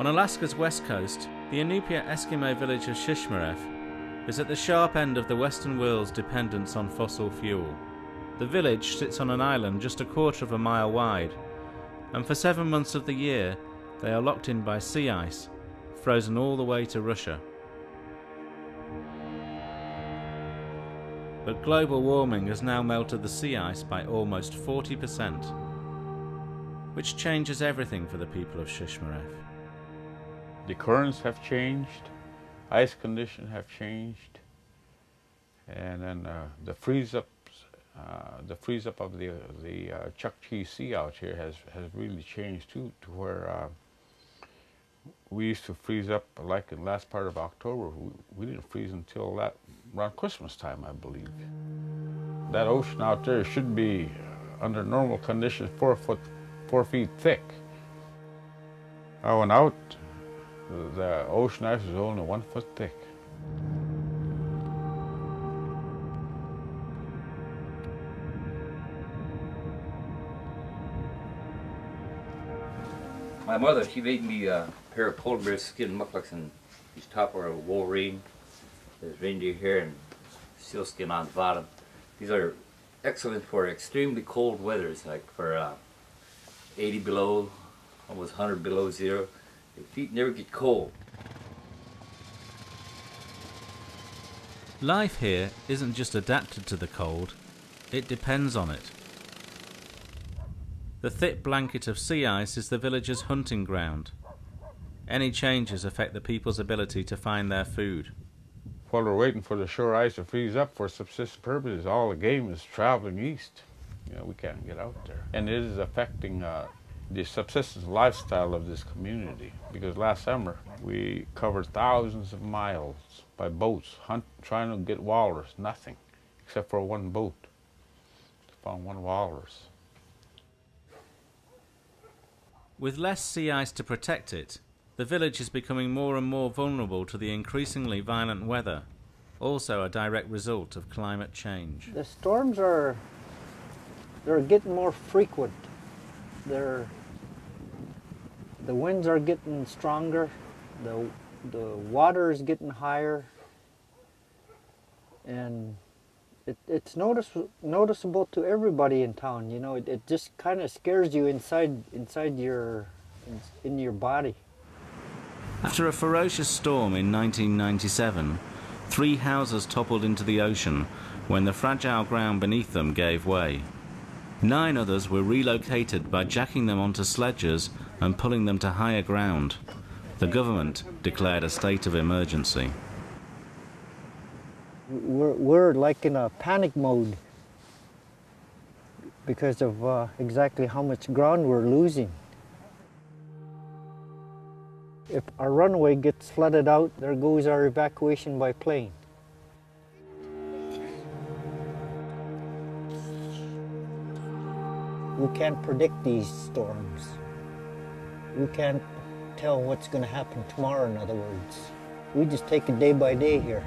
On Alaska's west coast, the Inupiat Eskimo village of Shishmaref is at the sharp end of the Western world's dependence on fossil fuel. The village sits on an island just a quarter of a mile wide, and for seven months of the year they are locked in by sea ice, frozen all the way to Russia. But global warming has now melted the sea ice by almost 40%, which changes everything for the people of Shishmaref. The currents have changed, ice conditions have changed, and then uh, the freeze up, uh, the freeze up of the the uh, Chukchi Sea out here has has really changed too, to where uh, we used to freeze up like in the last part of October. We, we didn't freeze until that around Christmas time, I believe. That ocean out there should be under normal conditions four foot, four feet thick. I went out. The ocean ice is only one foot thick. My mother, she made me a pair of polar bear skin mucklucks and these top are a wolverine. There's reindeer hair and sealskin on the bottom. These are excellent for extremely cold weathers, like for uh, 80 below, almost 100 below zero. Your feet never get cold. Life here isn't just adapted to the cold, it depends on it. The thick blanket of sea ice is the villagers' hunting ground. Any changes affect the people's ability to find their food. While we're waiting for the shore ice to freeze up for subsistence purposes, all the game is traveling east. You know, we can't get out there. And it is affecting uh, the subsistence lifestyle of this community because last summer we covered thousands of miles by boats hunt, trying to get walrus, nothing except for one boat. Found one walrus. With less sea ice to protect it, the village is becoming more and more vulnerable to the increasingly violent weather, also a direct result of climate change. The storms are they're getting more frequent. They're the winds are getting stronger. The the water is getting higher, and it, it's notice, noticeable to everybody in town. You know, it, it just kind of scares you inside inside your in, in your body. After a ferocious storm in 1997, three houses toppled into the ocean when the fragile ground beneath them gave way. Nine others were relocated by jacking them onto sledges and pulling them to higher ground. The government declared a state of emergency. We're, we're like in a panic mode because of uh, exactly how much ground we're losing. If our runway gets flooded out, there goes our evacuation by plane. We can't predict these storms. We can't tell what's going to happen tomorrow, in other words. We just take it day by day here.